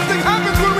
Something happens when we